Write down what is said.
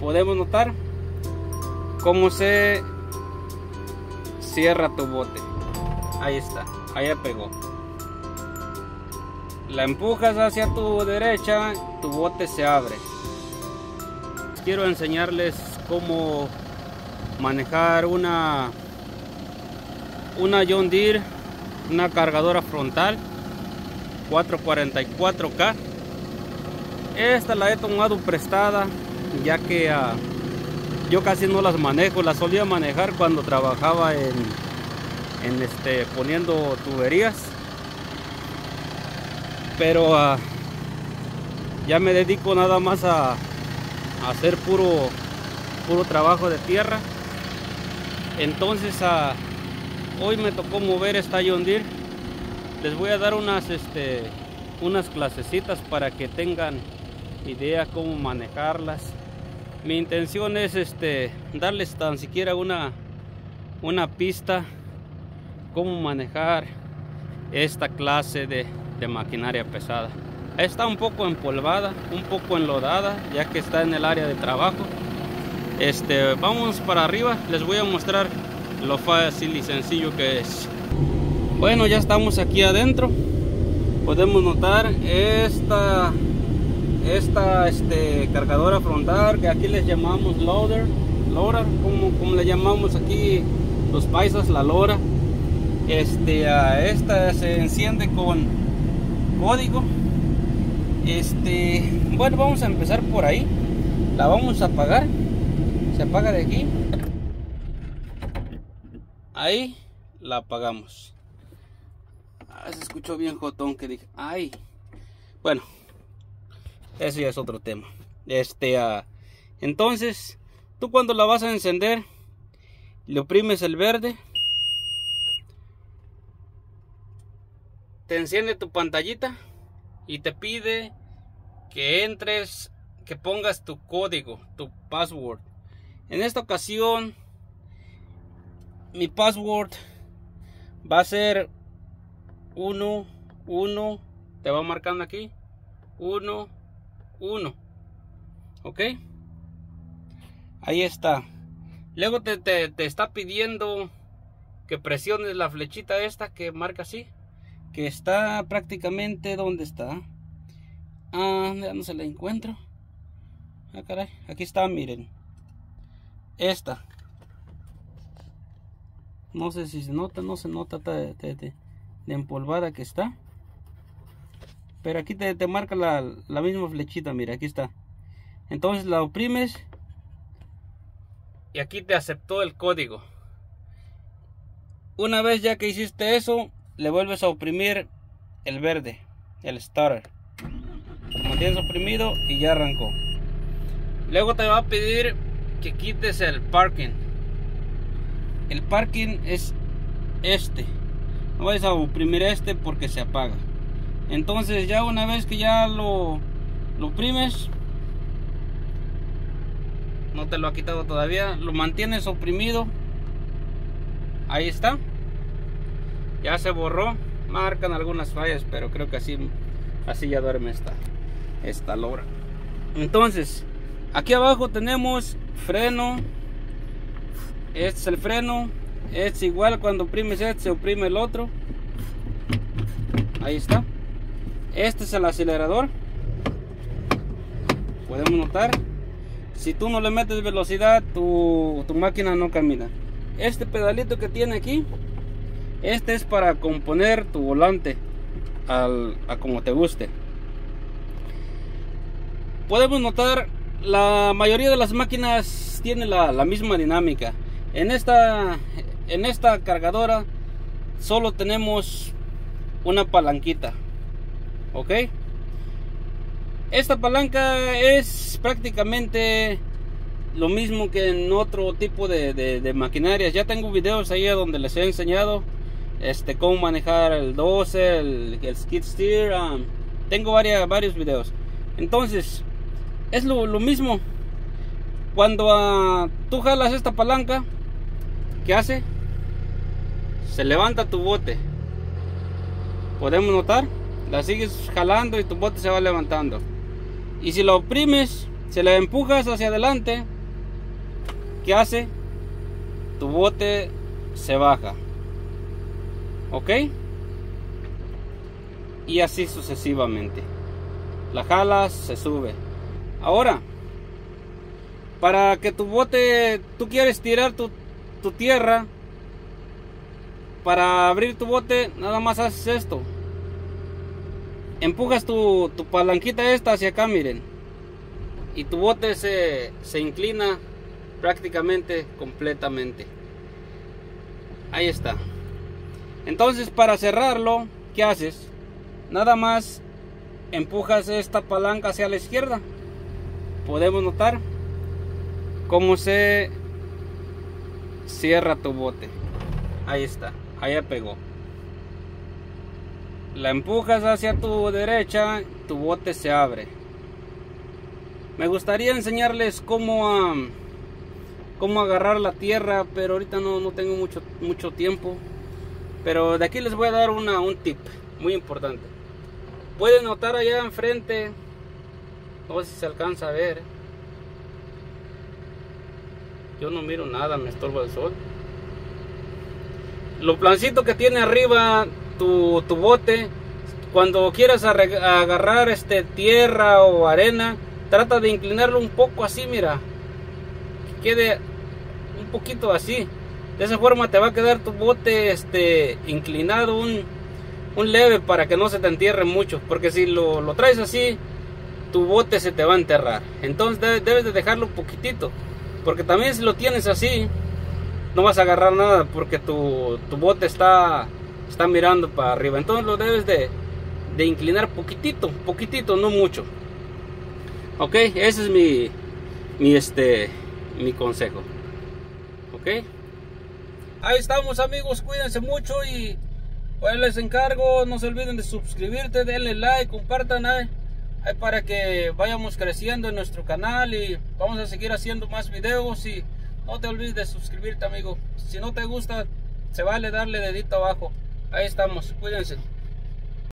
podemos notar cómo se cierra tu bote. Ahí está, ahí pegó. La empujas hacia tu derecha, tu bote se abre. Quiero enseñarles cómo manejar una una John Deere, una cargadora frontal 444K. Esta la he tomado prestada ya que uh, yo casi no las manejo, las solía manejar cuando trabajaba en, en este, poniendo tuberías. Pero uh, ya me dedico nada más a, hacer puro, puro trabajo de tierra. Entonces uh, hoy me tocó mover esta John Deere. Les voy a dar unas, este, unas clasecitas para que tengan idea cómo manejarlas. Mi intención es este, darles tan siquiera una, una pista cómo manejar esta clase de, maquinaria pesada. Está un poco empolvada, un poco enlodada, ya que está en el área de trabajo. Este, vamos para arriba, les voy a mostrar lo fácil y sencillo que es. Bueno, ya estamos aquí adentro. Podemos notar esta esta este, cargadora frontal que aquí les llamamos loader, loader como, como le llamamos aquí los paisas, la lora. Este, esta se enciende con código. Este, bueno, vamos a empezar por ahí. La vamos a apagar. Se apaga de aquí. Ahí la apagamos. Ah, se escuchó bien jotón que dije. Ay. Bueno, eso ya es otro tema. Este, uh, entonces, tú cuando la vas a encender, le oprimes el verde. Te enciende tu pantallita y te pide que entres, que pongas tu código, tu password. En esta ocasión, mi password va a ser 1, 1, te va marcando aquí, 1, 1. ¿Ok? Ahí está. Luego te, te, te, está pidiendo que presiones la flechita esta que marca así. Que está prácticamente donde está. Ah, ya no se la encuentro. Ah, caray. Aquí está, miren. Esta. No sé si se nota, no se nota de, de, de empolvada que está. Pero aquí te, te marca la, la, misma flechita, mira, aquí está. Entonces la oprimes. Y aquí te aceptó el código. Una vez ya que hiciste eso, le vuelves a oprimir el verde, el starter. Mantienes oprimido y ya arrancó. Luego te va a pedir que quites el parking. El parking es este. No vayas a oprimir este porque se apaga entonces ya una vez que ya lo, lo oprimes no te lo ha quitado todavía lo mantienes oprimido. Ahí está. Ya se borró. Marcan algunas fallas pero creo que así así ya duerme esta esta lora. Entonces aquí abajo tenemos freno. Este es el freno. Es igual cuando oprimes este se oprime el otro. Ahí está este es el acelerador. Podemos notar. Si tú no le metes velocidad tu, tu máquina no camina. Este pedalito que tiene aquí este es para componer tu volante al, a como te guste. Podemos notar la mayoría de las máquinas tiene la, la misma dinámica. En esta en esta cargadora solo tenemos una palanquita ok esta palanca es prácticamente lo mismo que en otro tipo de, de, maquinarias. Ya tengo videos ahí donde les he enseñado este cómo manejar el 12 el, skid steer um, tengo varias, varios videos. Entonces es lo, mismo. Cuando uh, tú jalas esta palanca ¿qué hace? se levanta tu bote. Podemos notar la sigues jalando y tu bote se va levantando y si lo oprimes Si la empujas hacia adelante, ¿qué hace? Tu bote se baja. ¿Ok? Y así sucesivamente. La jalas, se sube. Ahora, para que tu bote, tú quieres tirar tu, tu tierra, para abrir tu bote, nada más haces esto. Empujas tu, tu palanquita esta hacia acá, miren. Y tu bote se, se inclina prácticamente completamente. Ahí está. Entonces para cerrarlo, ¿qué haces? Nada más empujas esta palanca hacia la izquierda. Podemos notar cómo se cierra tu bote. Ahí está, ahí pegó. La empujas hacia tu derecha, tu bote se abre. Me gustaría enseñarles cómo, cómo agarrar la tierra, pero ahorita no, no tengo mucho, mucho tiempo. Pero de aquí les voy a dar una, un tip muy importante. Pueden notar allá enfrente, no sé si se alcanza a ver. Yo no miro nada, me estorba el sol. Lo plancito que tiene arriba tu, bote, cuando quieras agarrar este tierra o arena, trata de inclinarlo un poco así, mira. Que quede un poquito así. De esa forma te va a quedar tu bote este, inclinado un, un leve para que no se te entierre mucho. Porque si lo, lo, traes así, tu bote se te va a enterrar. Entonces debes, de dejarlo un poquitito. Porque también si lo tienes así, no vas a agarrar nada porque tu, tu bote está, está mirando para arriba. Entonces lo debes de, de inclinar poquitito, poquitito, no mucho. Ok, ese es mi, mi, este, mi consejo. Ok. Ahí estamos amigos, cuídense mucho y pues les encargo, no se olviden de suscribirte, denle like, compartan ahí, para que vayamos creciendo en nuestro canal y vamos a seguir haciendo más videos y no te olvides de suscribirte amigo. Si no te gusta, se vale darle dedito abajo. Ahí estamos, cuídense.